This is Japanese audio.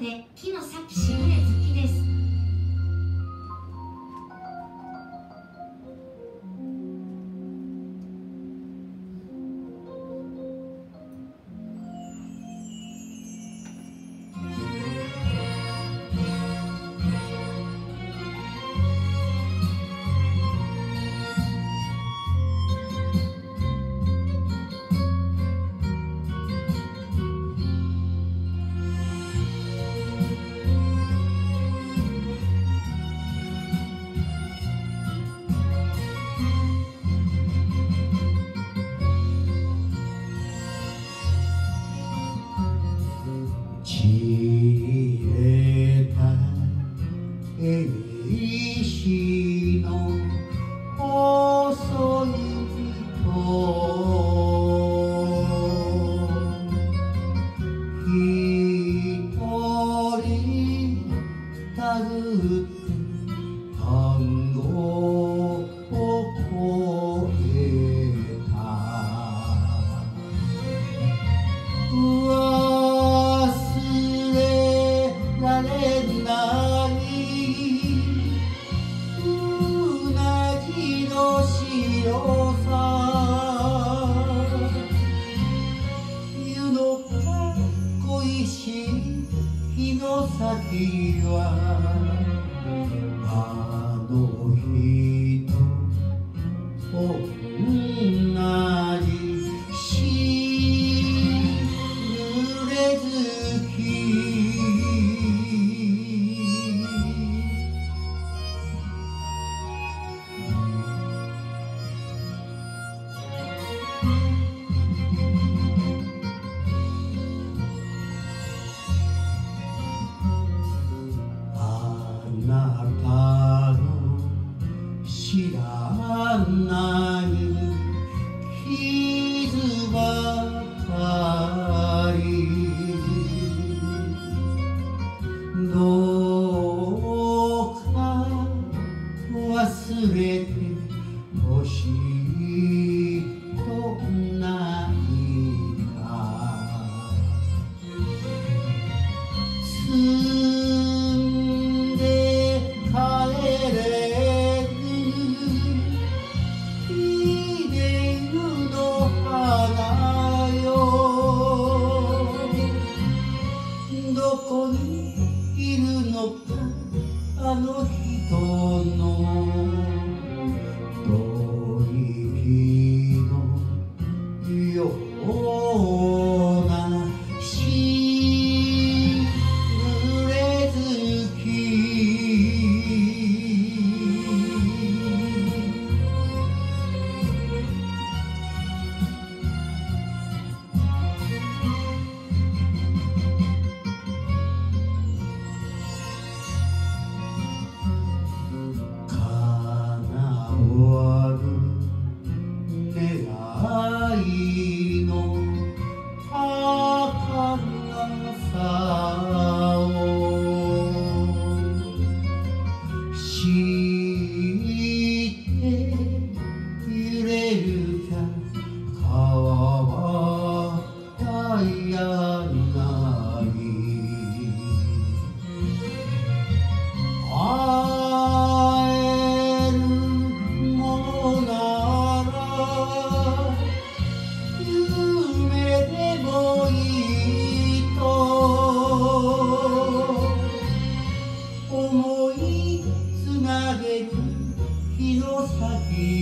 で木の先しぐれ好きですちれたえ石の細い糸一人たぐっしい日の先はあの日。れてほしいとないか住んで帰れる。秀湯の花よ。どこにいるのかあの人の。Oh. oh, oh. Dios tá aquí.